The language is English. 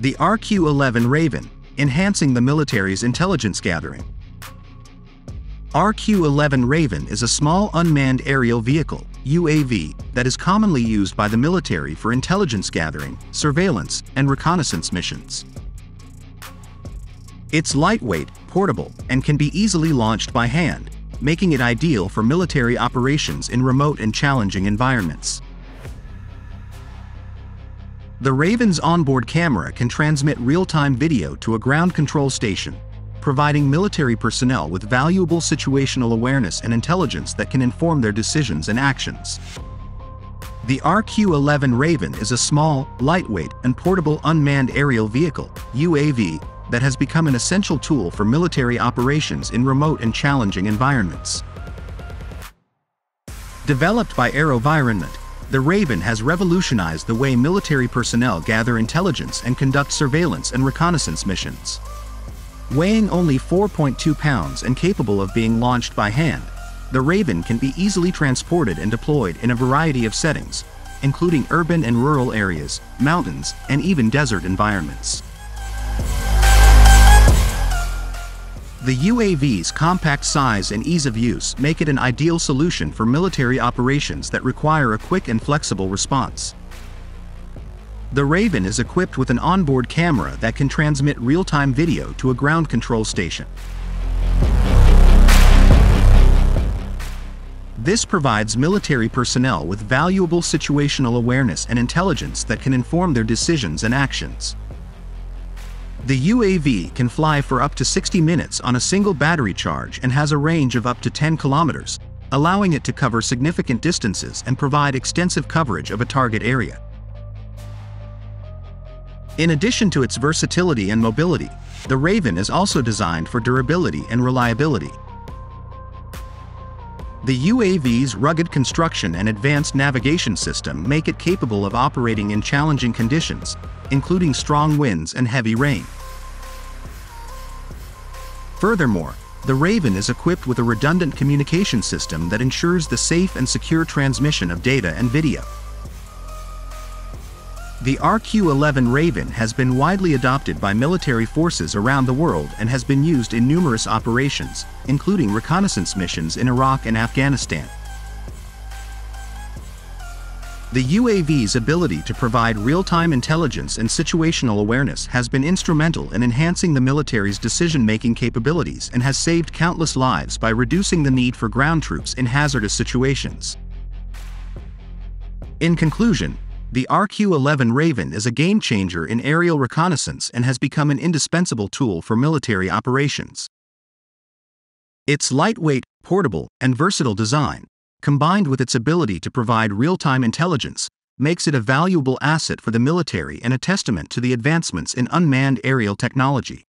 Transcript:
The RQ-11 Raven, enhancing the military's intelligence gathering. RQ-11 Raven is a small unmanned aerial vehicle, UAV, that is commonly used by the military for intelligence gathering, surveillance, and reconnaissance missions. It's lightweight, portable, and can be easily launched by hand, making it ideal for military operations in remote and challenging environments. The Raven's onboard camera can transmit real-time video to a ground control station, providing military personnel with valuable situational awareness and intelligence that can inform their decisions and actions. The RQ-11 Raven is a small, lightweight, and portable unmanned aerial vehicle UAV, that has become an essential tool for military operations in remote and challenging environments. Developed by AeroVironment, the Raven has revolutionized the way military personnel gather intelligence and conduct surveillance and reconnaissance missions. Weighing only 4.2 pounds and capable of being launched by hand, the Raven can be easily transported and deployed in a variety of settings, including urban and rural areas, mountains, and even desert environments. The UAV's compact size and ease of use make it an ideal solution for military operations that require a quick and flexible response. The Raven is equipped with an onboard camera that can transmit real-time video to a ground control station. This provides military personnel with valuable situational awareness and intelligence that can inform their decisions and actions. The UAV can fly for up to 60 minutes on a single battery charge and has a range of up to 10 kilometers, allowing it to cover significant distances and provide extensive coverage of a target area. In addition to its versatility and mobility, the Raven is also designed for durability and reliability. The UAV's rugged construction and advanced navigation system make it capable of operating in challenging conditions, including strong winds and heavy rain. Furthermore, the Raven is equipped with a redundant communication system that ensures the safe and secure transmission of data and video. The RQ-11 Raven has been widely adopted by military forces around the world and has been used in numerous operations, including reconnaissance missions in Iraq and Afghanistan. The UAV's ability to provide real-time intelligence and situational awareness has been instrumental in enhancing the military's decision-making capabilities and has saved countless lives by reducing the need for ground troops in hazardous situations. In conclusion, the RQ-11 Raven is a game-changer in aerial reconnaissance and has become an indispensable tool for military operations. Its lightweight, portable, and versatile design, combined with its ability to provide real-time intelligence, makes it a valuable asset for the military and a testament to the advancements in unmanned aerial technology.